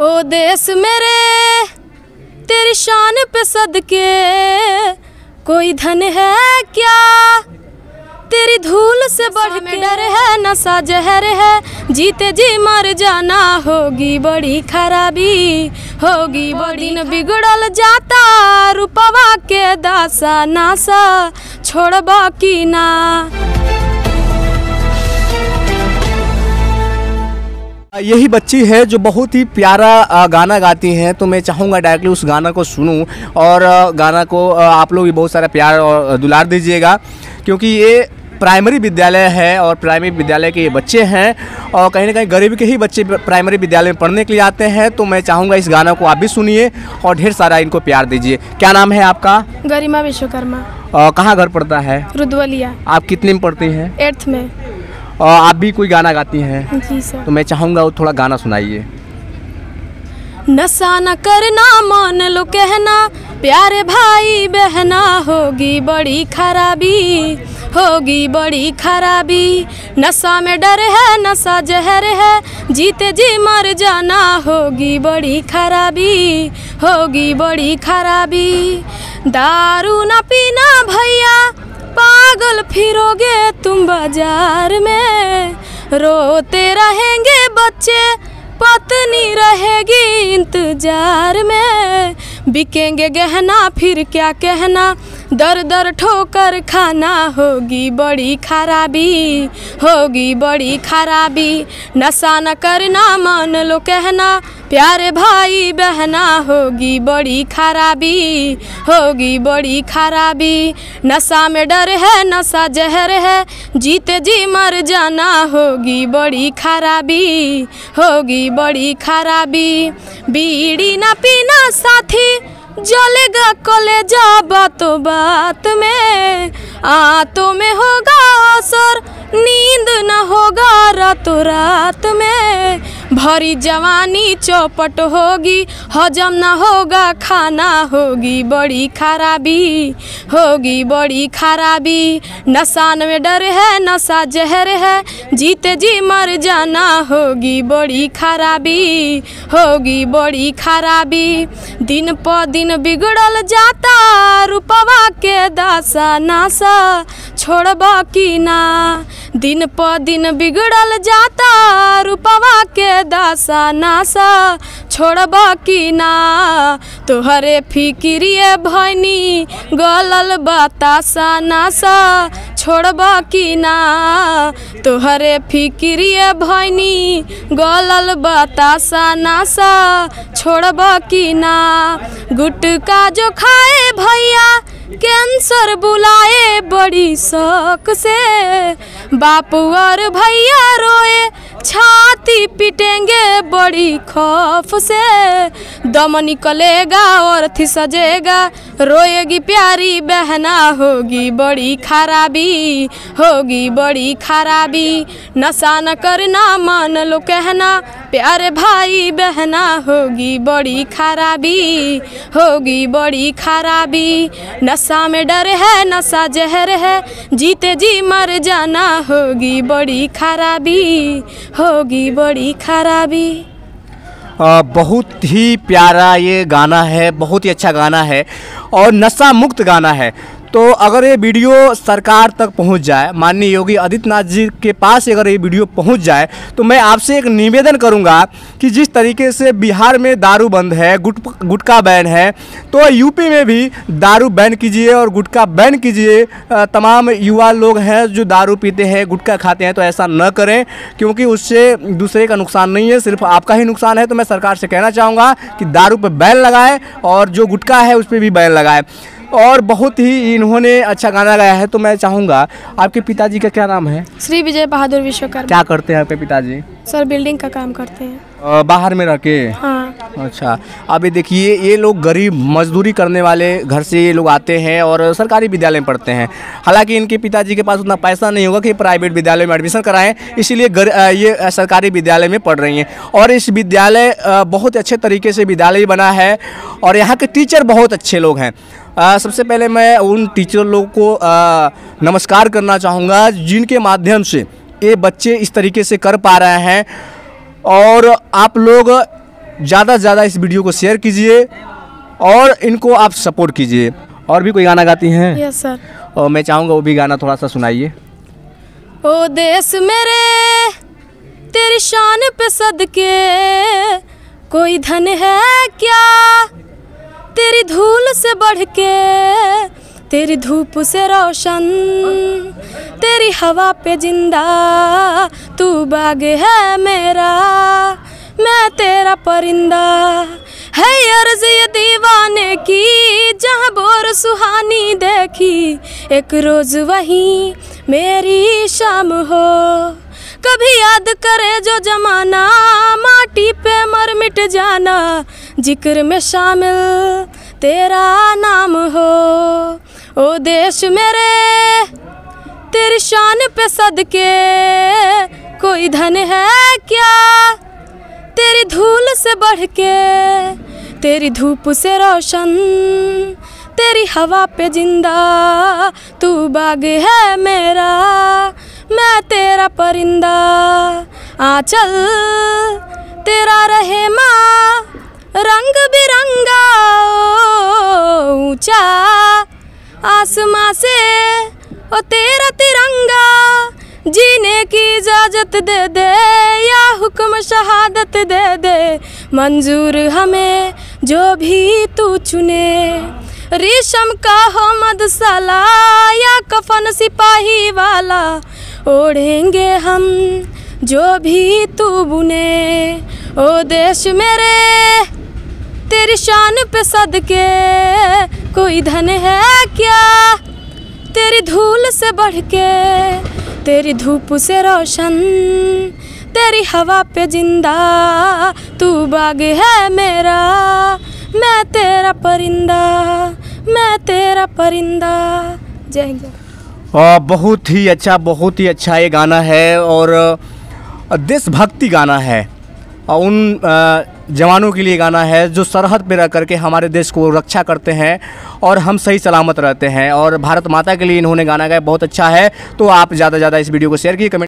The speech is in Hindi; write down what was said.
ओ देश मेरे तेरी शान पे सदके कोई धन है क्या? तेरी धूल से बढ़ के डर है नशा जहर है। जीते जी मर जाना होगी बड़ी खराबी होगी। बड़ी न बिगड़ल जाता रूपवा के दासा नासा छोड़बा की ना। यही बच्ची है जो बहुत ही प्यारा गाना गाती हैं तो मैं चाहूँगा डायरेक्टली उस गाना को सुनूं। और गाना को आप लोग भी बहुत सारा प्यार और दुलार दीजिएगा क्योंकि ये प्राइमरी विद्यालय है और प्राइमरी विद्यालय के ये बच्चे हैं और कहीं ना कहीं गरीब के ही बच्चे प्राइमरी विद्यालय में पढ़ने के लिए आते हैं तो मैं चाहूँगा इस गाना को आप भी सुनिए और ढेर सारा इनको प्यार दीजिए। क्या नाम है आपका? गरिमा विश्वकर्मा। कहाँ घर पड़ता है? रुद्वलिया। आप कितने में पढ़ती हैं? एट्थ में। आप भी कोई गाना गाती हैं? जी सर। तो मैं चाहूँगा वो थोड़ा गाना सुनाइए। नशा न करना मान लो कहना प्यारे भाई बहना होगी बड़ी खराबी होगी बड़ी खराबी। नशा में डर है नशा जहर है जीते जी मर जाना होगी बड़ी खराबी होगी बड़ी खराबी। दारू न पीना भैया पागल फिरोगे तुम बाज़ार में। रोते रहेंगे बच्चे, पत्नी रहेगी इंतज़ार में। बिकेंगे गहना, फिर क्या कहना? दर दर ठोकर खाना, होगी बड़ी खराबी, होगी बड़ी खराबी। नशा न करना, मान लो कहना। प्यारे भाई बहना, होगी बड़ी खराबी, होगी बड़ी खराबी। नशा में डर है, नशा जहर है, जीते जी मर जाना, होगी बड़ी खराबी, होगी बड़ी खराबी। बीड़ी न पीना साथी, जलेगा कलेजा बातों बात में। आंतों में होगा असर, नींद न होगा रातों रात में। भरी जवानी चौपट होगी, हजम ना होगा, खाना होगी बड़ी खराबी, होगी बड़ी खराबी। नशान में डर है, नशा जहर है, जीते जी मर जाना होगी बड़ी खराबी, होगी बड़ी खराबी। दिन प दिन बिगड़ल जाता, रूपवा के दासा नासा छोड़बा की ना। दिन प दिन बिगड़ल जाता, रूपवा के दासा नासा छोड़बा की ना। तोहरे फिक्रिए भैनी, गलल बतासा नासा। छोड़बा की ना। तोहरे फिक्रिए भैनी, गलल बतासा नासा। छोड़बा की ना। गुटका जो खाए भैया कैंसर बुलाए बड़ी शौक से। बाप और भैया रोए छाती पिटेंगे बड़ी खौफ से। दम निकलेगा और थी सजेगा। रोएगी प्यारी बहना, होगी बड़ी खराबी, होगी बड़ी खराबी। नशा न करना, मान लो कहना, प्यारे भाई बहना, होगी बड़ी खराबी, होगी बड़ी खराबी। नशा में डर है, नशा जहर है, जीते जी मर जाना, होगी बड़ी खराबी। होगी बड़ी खराबी। आ, बहुत ही प्यारा ये गाना है बहुत ही अच्छा गाना है और नशा मुक्त गाना है। तो अगर ये वीडियो सरकार तक पहुँच जाए, माननीय योगी आदित्यनाथ जी के पास अगर ये वीडियो पहुँच जाए तो मैं आपसे एक निवेदन करूँगा कि जिस तरीके से बिहार में दारू बंद है, गुट, गुटखा बैन है तो यूपी में भी दारू बैन कीजिए और गुटखा बैन कीजिए। तमाम युवा लोग हैं जो दारू पीते हैं, गुटखा खाते हैं तो ऐसा न करें, क्योंकि उससे दूसरे का नुकसान नहीं है, सिर्फ़ आपका ही नुकसान है। तो मैं सरकार से कहना चाहूँगा कि दारू पर बैन लगाए और जो गुटखा है, उस पर भी बैन लगाए। और बहुत ही इन्होंने अच्छा गाना गाया है तो मैं चाहूँगा आपके पिताजी का क्या नाम है? श्री विजय बहादुर विश्वकर्मा। क्या करते हैं आपके पिताजी? सर बिल्डिंग का काम करते हैं। बाहर में रह के हाँ। अच्छा अभी देखिए ये लोग गरीब मजदूरी करने वाले घर से ये लोग आते हैं और सरकारी विद्यालय में पढ़ते हैं। हालाँकि इनके पिताजी के पास उतना पैसा नहीं होगा कि प्राइवेट विद्यालय में एडमिशन कराएँ इसीलिए ये सरकारी विद्यालय में पढ़ रही हैं। और इस विद्यालय बहुत अच्छे तरीके से विद्यालय बना है और यहाँ के टीचर बहुत अच्छे लोग हैं। अ, सबसे पहले मैं उन टीचर लोग को अ, नमस्कार करना चाहूँगा जिनके माध्यम से ये बच्चे इस तरीके से कर पा रहे हैं। और आप लोग ज़्यादा से ज़्यादा इस वीडियो को शेयर कीजिए और इनको आप सपोर्ट कीजिए। और भी कोई गाना गाती हैं? यस सर और मैं चाहूँगा वो भी गाना थोड़ा सा सुनाइए। ओ देश मेरे तेरी शान पे सदके कोई धन है क्या? तेरी धूल से बढ़ के तेरी धूप से रोशन, तेरी हवा पे ज़िंदा, तू बाग है मेरा, मैं तेरा परिंदा। है अर्ज़ ये दीवाने की, जहाँ बोर सुहानी देखी, एक रोज वही मेरी शाम हो। कभी याद करे जो जमाना, माटी पे मर मिट जाना, ज़िक्र में शामिल तेरा नाम हो। ओ देश मेरे, तेरी शान पे सदके, कोई धन है क्या? तेरी धूल से बढ़ के तेरी धूप से रोशन, तेरी हवा पे ज़िंदा, तू बाग है मेरा। मैं तेरा परिंदा। आंचल तेरा रहे माँ, रंग बिरंगा ऊँचा। आसमां से, ओ तेरा तिरंगा, जीने की इजाज़त दे दे, या हुक्म शहादत दे दे। मंजूर हमें, जो भी तू चुने। रेशम का हो मदसला, या कफन सिपाही वाला। ओढ़ेंगे हम जो भी तू बुने। ओ देश मेरे, तेरी शान पे सदके। कोई धन है क्या तेरी धूल से बढ़ के तेरी धूप से रोशन, तेरी हवा पे ज़िंदा। तू बाग है मेरा, मैं तेरा परिंदा, मैं तेरा परिंदा। जय हिंद। आ, बहुत ही अच्छा बहुत ही अच्छा ये गाना है और देशभक्ति गाना है। उन आ, जवानों के लिए गाना है जो सरहद पर रह करके हमारे देश को रक्षा करते हैं और हम सही सलामत रहते हैं और भारत माता के लिए इन्होंने गाना गाया बहुत अच्छा है। तो आप ज़्यादा से ज़्यादा इस वीडियो को शेयर कीजिए कमेंट